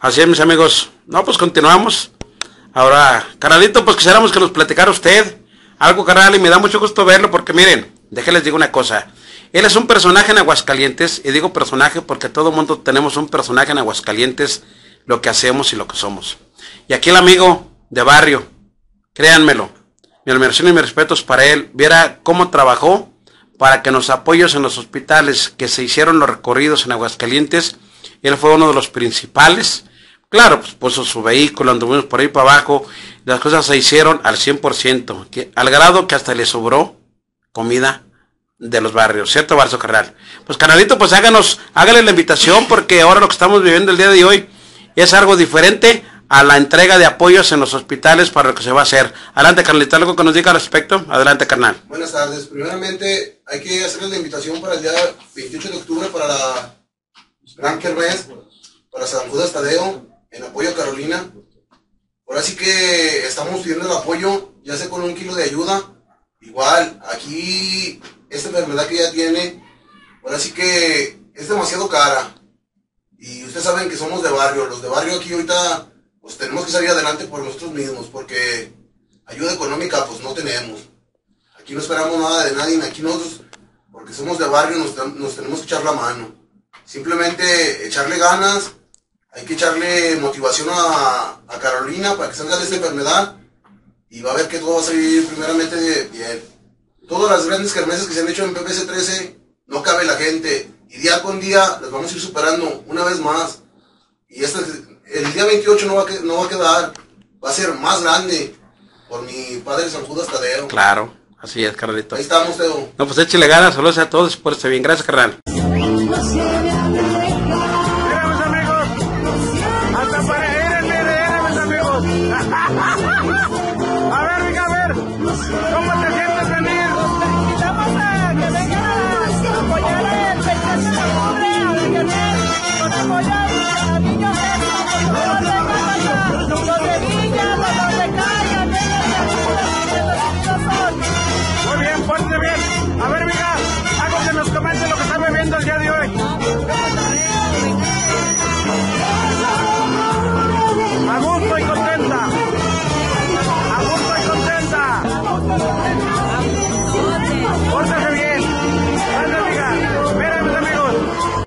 Así es, mis amigos. No, pues continuamos. Ahora, carnalito, pues quisiéramos que nos platicara usted algo, carnal, y me da mucho gusto verlo porque miren, déjenles digo una cosa. Él es un personaje en Aguascalientes, y digo personaje porque todo mundo tenemos un personaje en Aguascalientes, lo que hacemos y lo que somos. Y aquí el amigo de barrio, créanmelo, mi admiración y mis respetos para él, viera cómo trabajó para que los apoyos en los hospitales que se hicieron los recorridos en Aguascalientes, él fue uno de los principales. Claro, pues puso su vehículo, anduvimos por ahí para abajo, las cosas se hicieron al 100%, que, al grado que hasta le sobró comida de los barrios, ¿cierto, Barzo Carnal? Pues canalito, pues háganos, hágale la invitación porque ahora lo que estamos viviendo el día de hoy es algo diferente a la entrega de apoyos en los hospitales para lo que se va a hacer. Adelante, Carlita, algo que nos diga al respecto. Adelante, carnal. Buenas tardes. Primeramente, hay que hacerles la invitación para el día 28 de octubre para la Gran Kermés, para San Judas Tadeo, en apoyo a Carolina. Ahora sí que estamos pidiendo el apoyo, ya sea con un kilo de ayuda. Igual, aquí, esta enfermedad que ella tiene, ahora sí que es demasiado cara. Y ustedes saben que somos de barrio. Los de barrio aquí ahorita pues tenemos que salir adelante por nosotros mismos, porque ayuda económica pues no tenemos. Aquí no esperamos nada de nadie, aquí nosotros, porque somos de barrio, nos, tenemos que echar la mano. Simplemente echarle ganas, hay que echarle motivación a, Carolina para que salga de esta enfermedad y va a ver que todo va a salir primeramente bien. Todas las grandes kermeses que se han hecho en PPC 13, no cabe la gente. Y día con día las vamos a ir superando una vez más. Y esta el día 28 no va, a, no va a quedar, va a ser más grande por mi padre San Judas Tadeo. Claro, así es, carnalito. Ahí estamos, Teo. No, pues échale ganas, saludos a todos por este bien. Gracias, carnal. apoyar a niños